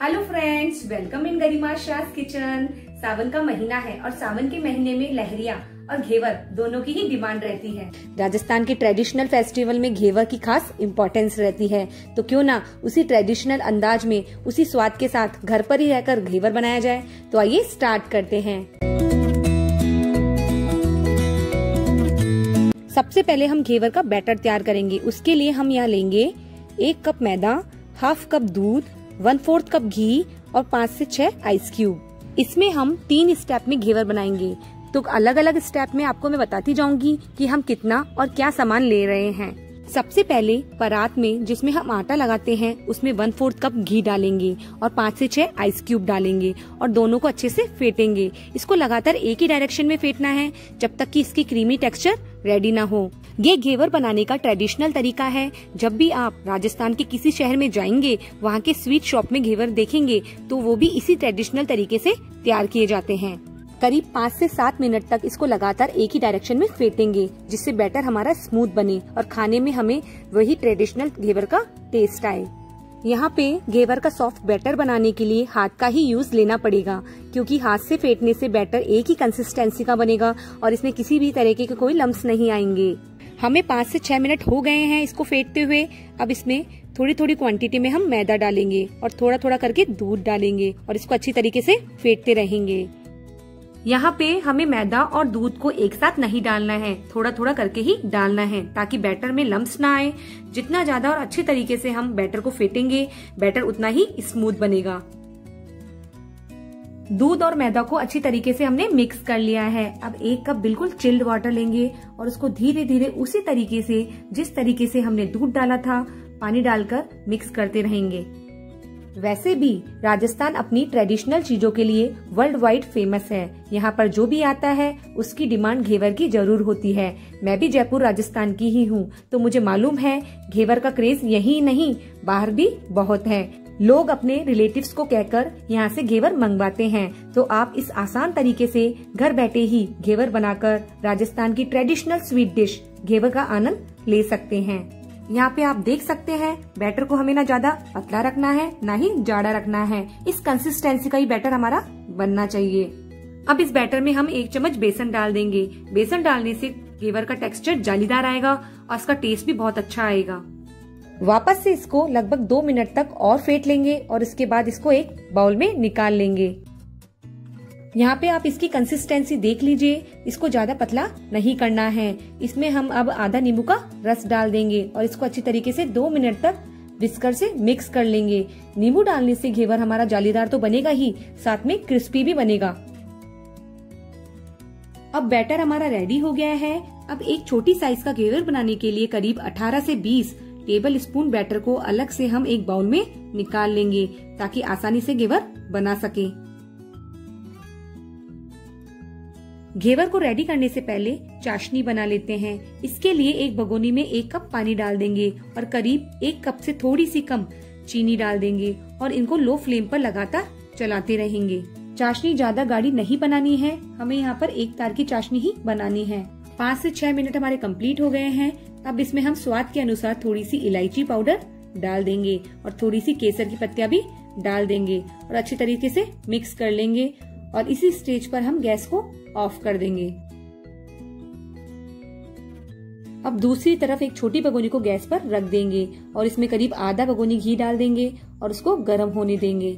Hello friends welcome in Garima शास kitchen सावन का महीना है और सावन के महीने में लहरिया और घेवर दोनों की ही डिमांड रहती है। राजस्थान के ट्रेडिशनल फेस्टिवल में घेवर की खास इम्पोर्टेंस रहती है। तो क्यों ना उसी ट्रेडिशनल अंदाज में, उसी स्वाद के साथ घर पर ही रहकर घेवर बनाया जाए? तो आइए स्टार्ट करते हैं। सबसे पहले हम घेवर का बैटर तैयार करेंगे। उसके लिए हम यहाँ लेंगे एक कप मैदा हाफ़ कप दूध वन फोर्थ कप घी और पाँच से छह आइस क्यूब इसमें हम तीन स्टेप में घेवर बनाएँगे। तो अलग अलग स्टेप में आपको मैं बताती जाऊँगी कि हम कितना और क्या सामान ले रहे हैं। सबसे पहले परात में जिसमें हम आटा लगाते हैं, उसमें वन फोर्थ कप घी डालेंगे और पाँच से छह आइस क्यूब डालेंगे और दोनों को अच्छे से फेंटेंगे। इसको लगातार एक ही डायरेक्शन में फेंटना है, जब तक कि इसकी क्रीमी टेक्सचर रेडी ना हो। ये घेवर बनाने का ट्रेडिशनल तरीका है। जब भी आप राजस्थान के किसी शहर में जाएँगे, वहाँ के स्वीट शॉप में घेवर देखेंगे तो वो भी इसी ट्रेडिशनल तरीके से तैयार किए जाते हैं। करीब पाँच से सात मिनट तक इसको लगातार एक ही डायरेक्शन में फेंटेंगे, जिससे बैटर हमारा स्मूथ बने और खाने में हमें वही ट्रेडिशनल घेवर का टेस्ट आए। यहाँ पे घेवर का सॉफ्ट बैटर बनाने के लिए हाथ का ही यूज़ लेना पड़ेगा, क्योंकि हाथ से फेंटने से बैटर एक ही कंसिस्टेंसी का बनेगा और इसमें किसी भी तरीके के कोई लम्स नहीं आएँगे। हमें पाँच से छह मिनट हो गए हैं इसको फेंटते हुए। अब इसमें थोड़ी थोड़ी क्वांटिटी में हम मैदा डालेंगे और थोड़ा थोड़ा करके दूध डालेंगे और इसको अच्छी तरीके से फेंटते रहेंगे। यहाँ पे हमें मैदा और दूध को एक साथ नहीं डालना है थोड़ा थोड़ा करके ही डालना है, ताकि बैटर में लम्स ना आए। जितना ज़्यादा और अच्छे तरीके से हम बैटर को फेटेंगे बैटर उतना ही स्मूथ बनेगा। दूध और मैदा को अच्छी तरीके से हमने मिक्स कर लिया है। अब एक कप बिल्कुल चिल्ड वाटर लेंगे और उसको धीरे धीरे उसी तरीके से, जिस तरीके से हमने दूध डाला था, पानी डालकर मिक्स करते रहेंगे। वैसे भी राजस्थान अपनी ट्रेडिशनल चीज़ों के लिए वर्ल्ड वाइड फ़ेमस है। यहाँ पर जो भी आता है, उसकी डिमांड घेवर की ज़रूर होती है। मैं भी जयपुर, राजस्थान की ही हूँ तो मुझे मालूम है, घेवर का क्रेज यही नहीं, बाहर भी बहुत है। लोग अपने रिलेटिव्स को कहकर यहाँ से घेवर मंगवाते हैं। तो आप इस आसान तरीके से घर बैठे ही घेवर बनाकर राजस्थान की ट्रेडिशनल स्वीट डिश घेवर का आनंद ले सकते हैं। यहाँ पे आप देख सकते हैं बैटर को हमें ना ज़्यादा पतला रखना है, ना ही जाड़ा रखना है। इस कंसिस्टेंसी का ही बैटर हमारा बनना चाहिए। अब इस बैटर में हम एक चम्मच बेसन डाल देंगे। बेसन डालने से घेवर का टेक्सचर जालीदार आएगा और इसका टेस्ट भी बहुत अच्छा आएगा। वापस से इसको लगभग दो मिनट तक और फेंट लेंगे और इसके बाद इसको एक बाउल में निकाल लेंगे। यहाँ पे आप इसकी कंसिस्टेंसी देख लीजिए। इसको ज़्यादा पतला नहीं करना है। इसमें हम अब आधा नींबू का रस डाल देंगे और इसको अच्छी तरीके से दो मिनट तक विस्कर से मिक्स कर लेंगे। नींबू डालने से घेवर हमारा जालीदार तो बनेगा ही, साथ में क्रिस्पी भी बनेगा। अब बैटर हमारा रेडी हो गया है। अब एक छोटी साइज़ का घेवर बनाने के लिए करीब 18 से 20 टेबल स्पून बैटर को अलग से हम एक बाउल में निकाल लेंगे ताकि आसानी से घेवर बना सके। घेवर को रेडी करने से पहले चाशनी बना लेते हैं। इसके लिए एक भगोनी में एक कप पानी डाल देंगे और करीब एक कप से थोड़ी सी कम चीनी डाल देंगे और इनको लो फ्लेम पर लगातार चलाते रहेंगे। चाशनी ज़्यादा गाढ़ी नहीं बनानी है। हमें यहाँ पर एक तार की चाशनी ही बनानी है। पाँच से छह मिनट हमारे कंप्लीट हो गए हैं। अब इसमें हम स्वाद के अनुसार थोड़ी सी इलायची पाउडर डाल देंगे और थोड़ी सी केसर की पत्तियाँ भी डाल देंगे और अच्छी तरीके से मिक्स कर लेंगे और इसी स्टेज पर हम गैस को ऑफ़ कर देंगे। अब दूसरी तरफ़ एक छोटी भगोनी को गैस पर रख देंगे और इसमें करीब आधा भगोनी घी डाल देंगे और उसको गर्म होने देंगे।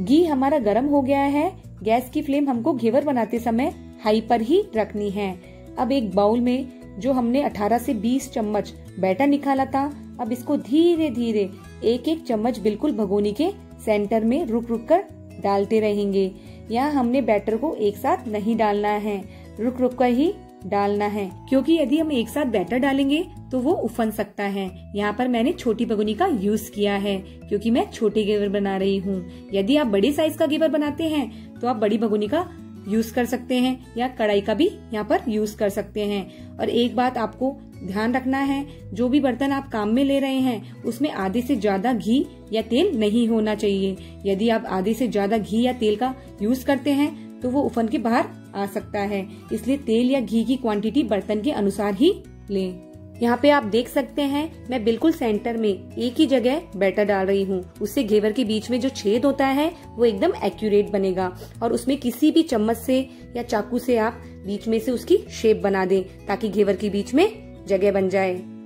घी हमारा गर्म हो गया है। गैस की फ्लेम हमको घेवर बनाते समय हाई पर ही रखनी है। अब एक बाउल में जो हमने 18 से 20 चम्मच बैटर निकाला था, अब इसको धीरे धीरे एक एक चम्मच बिल्कुल भगोनी के सेंटर में रुक रुक कर डालते रहेंगे। यहाँ हमने बैटर को एक साथ नहीं डालना है रुक रुक कर ही डालना है। क्योंकि यदि हम एक साथ बैटर डालेंगे तो वो उफन सकता है। यहाँ पर मैंने छोटी बगुनी का यूज़ किया है, क्योंकि मैं छोटे गेवर बना रही हूँ। यदि आप बड़े साइज़ का गेवर बनाते हैं तो आप बड़ी बगुनी का यूज़ कर सकते हैं या कढ़ाई का भी यहाँ पर यूज़ कर सकते हैं। और एक बात आपको ध्यान रखना है, जो भी बर्तन आप काम में ले रहे हैं, उसमें आधे से ज़्यादा घी या तेल नहीं होना चाहिए। यदि आप आधे से ज़्यादा घी या तेल का यूज़ करते हैं तो वो उफन के बाहर आ सकता है। इसलिए तेल या घी की क्वांटिटी बर्तन के अनुसार ही लें। यहाँ पे आप देख सकते हैं, मैं बिल्कुल सेंटर में एक ही जगह बैटर डाल रही हूँ। उससे घेवर के बीच में जो छेद होता है, वो एकदम एक्यूरेट बनेगा। और उसमें किसी भी चम्मच से या चाकू से आप बीच में से उसकी शेप बना दें, ताकि घेवर के बीच में जगह बन जाए।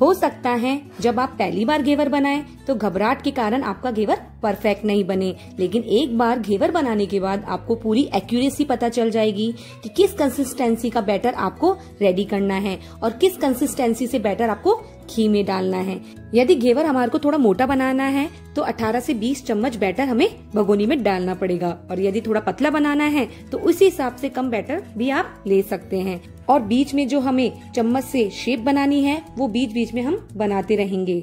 हो सकता है जब आप पहली बार घेवर बनाएँ तो घबराहट के कारण आपका घेवर परफेक्ट नहीं बने। लेकिन एक बार घेवर बनाने के बाद आपको पूरी एक्यूरेसी पता चल जाएगी कि किस कंसिस्टेंसी का बैटर आपको रेडी करना है और किस कंसिस्टेंसी से बैटर आपको घी में डालना है। यदि घेवर हमारे को थोड़ा मोटा बनाना है तो 18 से 20 चम्मच बैटर हमें भगोनी में डालना पड़ेगा। और यदि थोड़ा पतला बनाना है तो उसी हिसाब से कम बैटर भी आप ले सकते हैं। और बीच में जो हमें चम्मच से शेप बनानी है, वो बीच बीच में हम बनाते रहेंगे।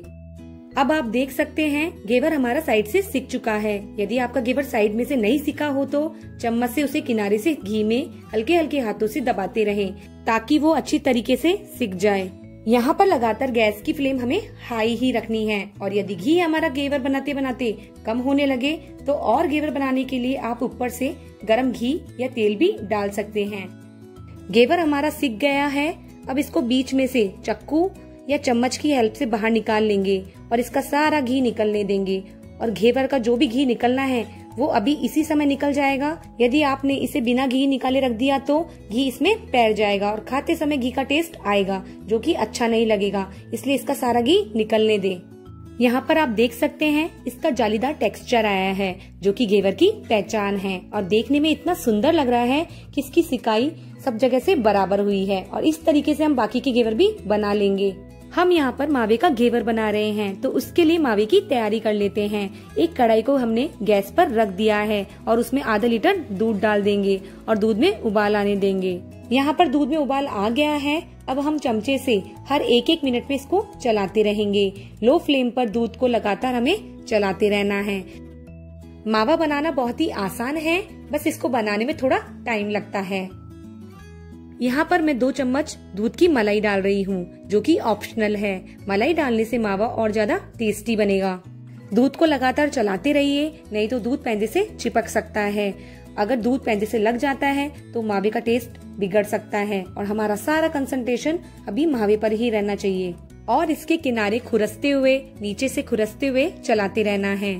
अब आप देख सकते हैं गेवर हमारा साइड से सिक चुका है। यदि आपका गेवर साइड में से नहीं सिका हो तो चम्मच से उसे किनारे से घी में हल्के हल्के हाथों से दबाते रहें, ताकि वो अच्छी तरीके से सिक जाए। यहाँ पर लगातार गैस की फ्लेम हमें हाई ही रखनी है, और यदि घी हमारा गेवर बनाते बनाते कम होने लगे तो और गेवर बनाने के लिए आप ऊपर से गर्म घी या तेल भी डाल सकते हैं। गेवर हमारा सिक गया है। अब इसको बीच में से चक्कू या चम्मच की हेल्प से बाहर निकाल लेंगे और इसका सारा घी निकलने देंगे। और घेवर का जो भी घी निकलना है, वो अभी इसी समय निकल जाएगा। यदि आपने इसे बिना घी निकाले रख दिया तो घी इसमें पैर जाएगा और खाते समय घी का टेस्ट आएगा, जो कि अच्छा नहीं लगेगा। इसलिए इसका सारा घी निकलने दे। यहाँ पर आप देख सकते हैं, इसका जालीदार टेक्सचर आया है, जो कि घेवर की पहचान है। और देखने में इतना सुंदर लग रहा है कि इसकी सिकाई सब जगह से बराबर हुई है और इस तरीके से हम बाकी के घेवर भी बना लेंगे। हम यहाँ पर मावे का घेवर बना रहे हैं तो उसके लिए मावे की तैयारी कर लेते हैं। एक कढ़ाई को हमने गैस पर रख दिया है और उसमें आधा लीटर दूध डाल देंगे और दूध में उबाल आने देंगे। यहाँ पर दूध में उबाल आ गया है। अब हम चमचे से हर एक एक मिनट में इसको चलाते रहेंगे। लो फ्लेम पर दूध को लगातार हमें चलाते रहना है। मावा बनाना बहुत ही आसान है, बस इसको बनाने में थोड़ा टाइम लगता है। यहाँ पर मैं दो चम्मच दूध की मलाई डाल रही हूँ, जो कि ऑप्शनल है। मलाई डालने से मावा और ज़्यादा टेस्टी बनेगा। दूध को लगातार चलाते रहिए, नहीं तो दूध पैंदे से चिपक सकता है। अगर दूध पैंदे से लग जाता है तो मावे का टेस्ट बिगड़ सकता है और हमारा सारा कंसंट्रेशन अभी मावे पर ही रहना चाहिए। और इसके किनारे खुरसते हुए, नीचे से खुरसते हुए चलाते रहना है।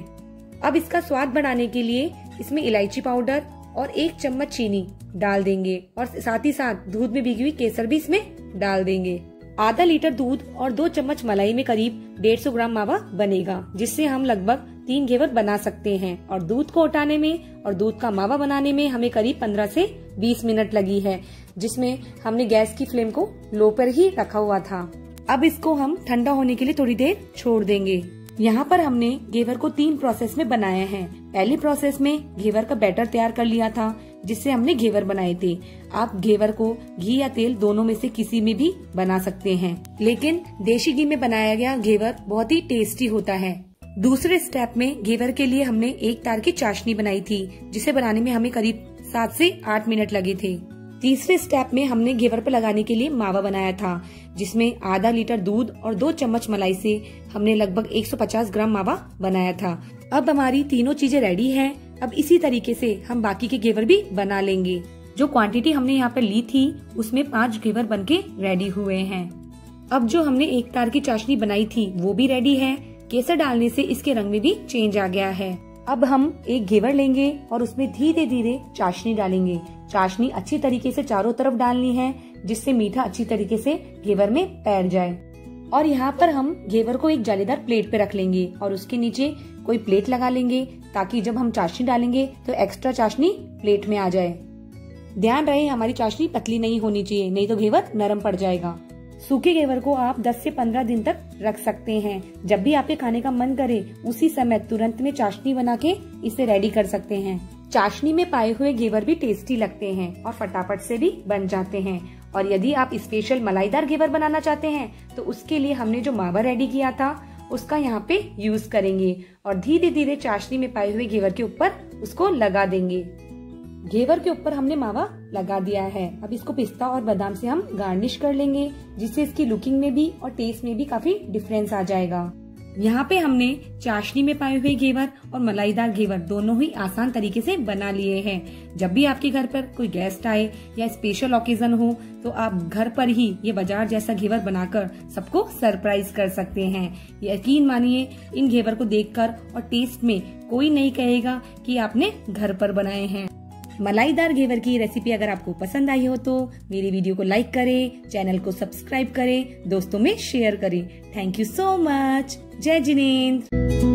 अब इसका स्वाद बढ़ाने के लिए इसमें इलायची पाउडर और एक चम्मच चीनी डाल देंगे और साथ ही साथ दूध में भीगी हुई केसर भी इसमें डाल देंगे। आधा लीटर दूध और दो चम्मच मलाई में करीब डेढ़ सौ ग्राम मावा बनेगा, जिससे हम लगभग तीन घेवर बना सकते हैं। और दूध को उठाने में और दूध का मावा बनाने में हमें करीब पंद्रह से बीस मिनट लगी है, जिसमें हमने गैस की फ्लेम को लो पर ही रखा हुआ था। अब इसको हम ठंडा होने के लिए थोड़ी देर छोड़ देंगे। यहाँ पर हमने घेवर को तीन प्रोसेस में बनाया है। पहले प्रोसेस में घेवर का बैटर तैयार कर लिया था, जिससे हमने घेवर बनाए थे। आप घेवर को घी या तेल दोनों में से किसी में भी बना सकते हैं। लेकिन देशी घी में बनाया गया घेवर बहुत ही टेस्टी होता है। दूसरे स्टेप में घेवर के लिए हमने एक तार की चाशनी बनाई थी, जिसे बनाने में हमें करीब सात से आठ मिनट लगे थे। तीसरे स्टेप में हमने घेवर पर लगाने के लिए मावा बनाया था, जिसमें आधा लीटर दूध और दो चम्मच मलाई से हमने लगभग 150 ग्राम मावा बनाया था। अब हमारी तीनों चीज़ें रेडी हैं। अब इसी तरीके से हम बाकी के घेवर भी बना लेंगे। जो क्वांटिटी हमने यहाँ पर ली थी, उसमें पाँच घेवर बन के रेडी हुए हैं। अब जो हमने एक तार की चाशनी बनाई थी, वो भी रेडी है। केसर डालने से इसके रंग में भी चेंज आ गया है। अब हम एक घेवर लेंगे और उसमें धीरे धीरे चाशनी डालेंगे। चाशनी अच्छी तरीके से चारों तरफ़ डालनी है, जिससे मीठा अच्छी तरीके से घेवर में पैर जाए। और यहाँ पर हम घेवर को एक जालीदार प्लेट पे रख लेंगे और उसके नीचे कोई प्लेट लगा लेंगे, ताकि जब हम चाशनी डालेंगे तो एक्स्ट्रा चाशनी प्लेट में आ जाए। ध्यान रहे, हमारी चाशनी पतली नहीं होनी चाहिए, नहीं तो घेवर नरम पड़ जाएगा। सूखे घेवर को आप 10 से 15 दिन तक रख सकते हैं। जब भी आपके खाने का मन करे, उसी समय तुरंत में चाशनी बना के इसे रेडी कर सकते हैं। चाशनी में पाए हुए घेवर भी टेस्टी लगते हैं और फटाफट से भी बन जाते हैं। और यदि आप स्पेशल मलाईदार घेवर बनाना चाहते हैं तो उसके लिए हमने जो मावा रेडी किया था, उसका यहाँ पे यूज़ करेंगे और धीरे धीरे चाशनी में पाए हुए घेवर के ऊपर उसको लगा देंगे। घेवर के ऊपर हमने मावा लगा दिया है। अब इसको पिस्ता और बादाम से हम गार्निश कर लेंगे, जिससे इसकी लुकिंग में भी और टेस्ट में भी काफ़ी डिफरेंस आ जाएगा। यहाँ पे हमने चाशनी में पाए हुए घेवर और मलाईदार घेवर दोनों ही आसान तरीके से बना लिए हैं। जब भी आपके घर पर कोई गेस्ट आए या स्पेशल ओकेजन हो तो आप घर पर ही ये बाज़ार जैसा घेवर बनाकर सबको सरप्राइज़ कर सकते हैं। यकीन मानिए, इन घेवर को देखकर और टेस्ट में कोई नहीं कहेगा कि आपने घर पर बनाए हैं। मलाईदार घेवर की रेसिपी अगर आपको पसंद आई हो तो मेरी वीडियो को लाइक करें चैनल को सब्सक्राइब करें, दोस्तों में शेयर करें. थैंक यू सो मच जय जिनेन्द्र.